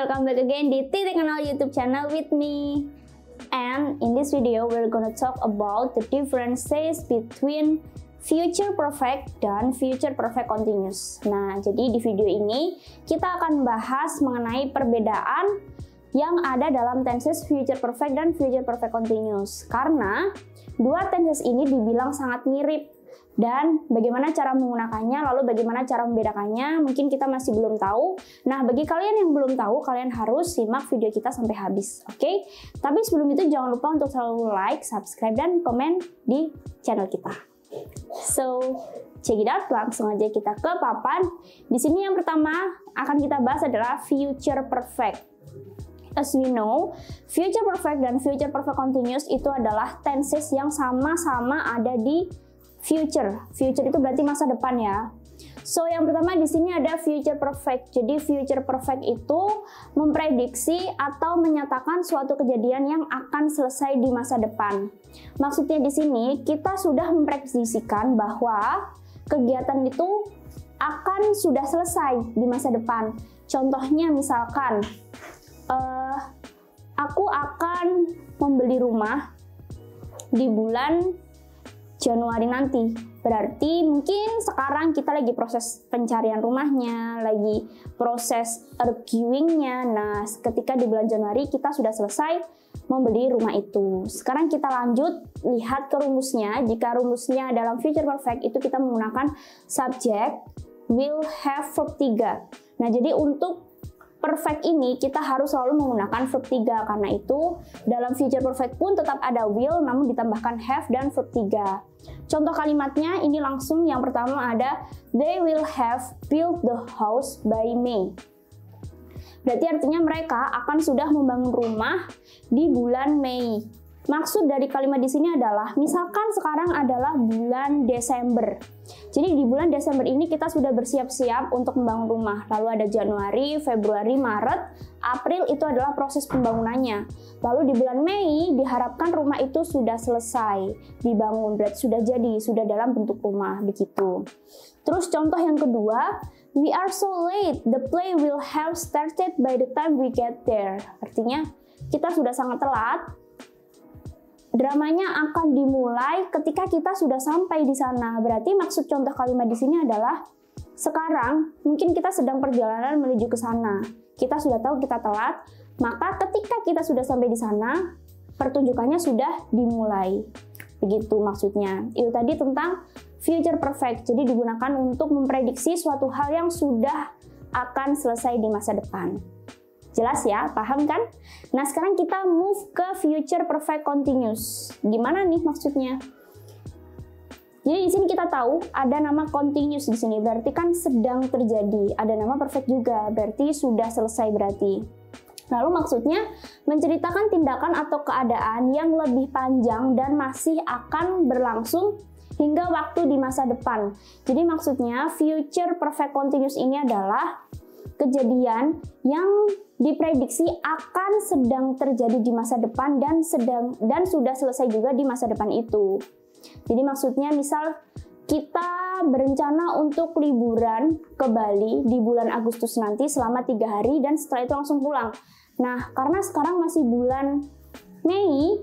welcome back again di Titik Kenal YouTube channel with me. And in this video, we're gonna talk about the differences between future perfect dan future perfect continuous. Nah, jadi di video ini kita akan bahas mengenai perbedaan yang ada dalam tenses future perfect dan future perfect continuous. Karena dua tenses ini dibilang sangat mirip dan bagaimana cara menggunakannya, lalu bagaimana cara membedakannya, mungkin kita masih belum tahu. Nah, bagi kalian yang belum tahu, kalian harus simak video kita sampai habis, oke? Okay? Tapi sebelum itu jangan lupa untuk selalu like, subscribe, dan komen di channel kita. So, check it out, langsung aja kita ke papan. Di sini yang pertama akan kita bahas adalah future perfect. As we know, future perfect dan future perfect continuous itu adalah tenses yang sama-sama ada di future. Future itu berarti masa depan ya. So yang pertama di sini ada future perfect. Jadi future perfect itu memprediksi atau menyatakan suatu kejadian yang akan selesai di masa depan. Maksudnya di sini kita sudah memprediksikan bahwa kegiatan itu akan sudah selesai di masa depan. Contohnya misalkan uh, aku akan membeli rumah di bulan Januari nanti. Berarti mungkin sekarang kita lagi proses pencarian rumahnya, lagi proses arguingnya. Nah, ketika di bulan Januari kita sudah selesai membeli rumah itu. Sekarang kita lanjut lihat ke rumusnya. Jika rumusnya dalam future perfect itu kita menggunakan subject will have verb 3. Nah, jadi untuk perfect ini kita harus selalu menggunakan verb 3 karena itu dalam future perfect pun tetap ada will namun ditambahkan have dan verb 3. Contoh kalimatnya ini langsung yang pertama ada they will have built the house by May. Berarti artinya mereka akan sudah membangun rumah di bulan Mei. Maksud dari kalimat di sini adalah, misalkan sekarang adalah bulan Desember. Jadi di bulan Desember ini kita sudah bersiap-siap untuk membangun rumah. Lalu ada Januari, Februari, Maret, April itu adalah proses pembangunannya. Lalu di bulan Mei diharapkan rumah itu sudah selesai dibangun, berarti sudah jadi, sudah dalam bentuk rumah begitu. Terus contoh yang kedua, we are so late, the play will have started by the time we get there. Artinya kita sudah sangat telat, dramanya akan dimulai ketika kita sudah sampai di sana. Berarti maksud contoh kalimat di sini adalah sekarang mungkin kita sedang perjalanan menuju ke sana. Kita sudah tahu kita telat, maka ketika kita sudah sampai di sana, pertunjukannya sudah dimulai. Begitu maksudnya. Itu tadi tentang future perfect. Jadi digunakan untuk memprediksi suatu hal yang sudah akan selesai di masa depan. Jelas ya, paham kan? Nah, sekarang kita move ke future perfect continuous. Gimana nih maksudnya? Jadi di sini kita tahu ada nama continuous di sini, berarti kan sedang terjadi. Ada nama perfect juga, berarti sudah selesai berarti. Lalu maksudnya menceritakan tindakan atau keadaan yang lebih panjang dan masih akan berlangsung hingga waktu di masa depan. Jadi maksudnya future perfect continuous ini adalah kejadian yang diprediksi akan sedang terjadi di masa depan dan sedang dan sudah selesai juga di masa depan itu. Jadi maksudnya misal kita berencana untuk liburan ke Bali di bulan Agustus nanti selama tiga hari dan setelah itu langsung pulang. Nah karena sekarang masih bulan Mei,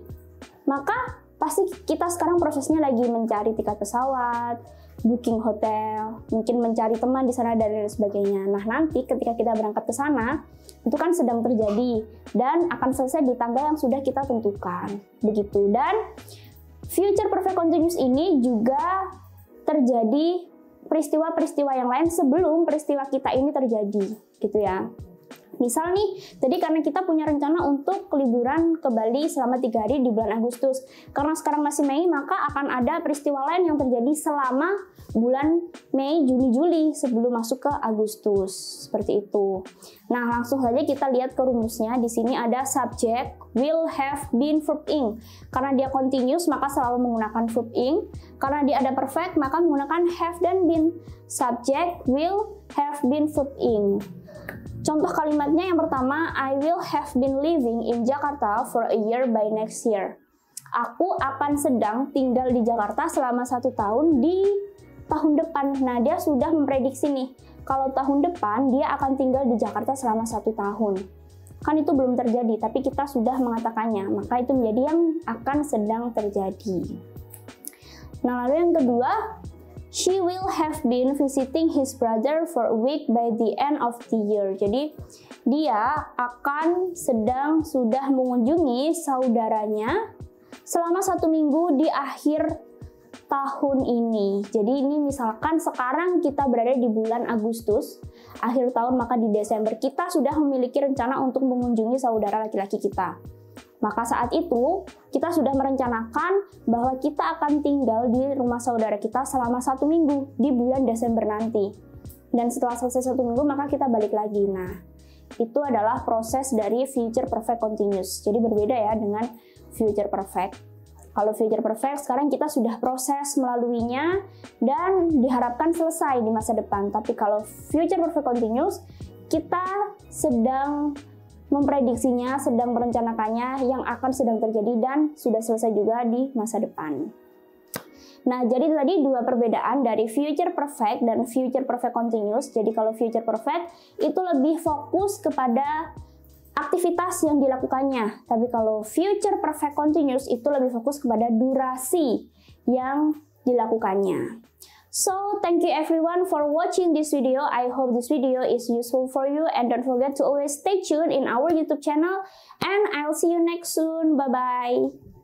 maka pasti kita sekarang prosesnya lagi mencari tiket pesawat, booking hotel, mungkin mencari teman di sana dan lain sebagainya. Nah, nanti ketika kita berangkat ke sana, itu kan sedang terjadi dan akan selesai di tanggal yang sudah kita tentukan. Begitu. Dan future perfect continuous ini juga terjadi peristiwa-peristiwa yang lain sebelum peristiwa kita ini terjadi, gitu ya. Misal nih, tadi karena kita punya rencana untuk liburan ke Bali selama tiga hari di bulan Agustus. Karena sekarang masih Mei, maka akan ada peristiwa lain yang terjadi selama bulan Mei, Juni, Juli sebelum masuk ke Agustus. Seperti itu. Nah, langsung saja kita lihat ke rumusnya. Di sini ada subject will have been verb ing. Karena dia continuous, maka selalu menggunakan verb ing. Karena dia ada perfect, maka menggunakan have dan been. Subject will have been verb ing. Contoh kalimatnya yang pertama, I will have been living in Jakarta for a year by next year. Aku akan sedang tinggal di Jakarta selama satu tahun di tahun depan. Nah, dia sudah memprediksi nih, kalau tahun depan dia akan tinggal di Jakarta selama satu tahun. kan itu belum terjadi, tapi kita sudah mengatakannya, maka itu menjadi yang akan sedang terjadi. Nah, lalu yang kedua, she will have been visiting his brother for a week by the end of the year. Jadi, dia akan sedang sudah mengunjungi saudaranya selama satu minggu di akhir tahun ini. Jadi ini misalkan sekarang kita berada di bulan Agustus, akhir tahun maka di Desember kita sudah memiliki rencana untuk mengunjungi saudara laki-laki kita. Maka saat itu kita sudah merencanakan bahwa kita akan tinggal di rumah saudara kita selama satu minggu di bulan Desember nanti. Dan setelah selesai satu minggu maka kita balik lagi. Nah, itu adalah proses dari future perfect continuous. Jadi berbeda ya dengan future perfect. Kalau future perfect sekarang kita sudah proses melaluinya dan diharapkan selesai di masa depan. Tapi kalau future perfect continuous kita sedang memprediksinya, sedang merencanakannya yang akan sedang terjadi dan sudah selesai juga di masa depan. Nah, jadi tadi dua perbedaan dari future perfect dan future perfect continuous. Jadi kalau future perfect itu lebih fokus kepada aktivitas yang dilakukannya. Tapi kalau future perfect continuous itu lebih fokus kepada durasi yang dilakukannya. So, thank you everyone for watching this video. I hope this video is useful for you and don't forget to always stay tuned in our YouTube channel and I'll see you next soon. Bye-bye.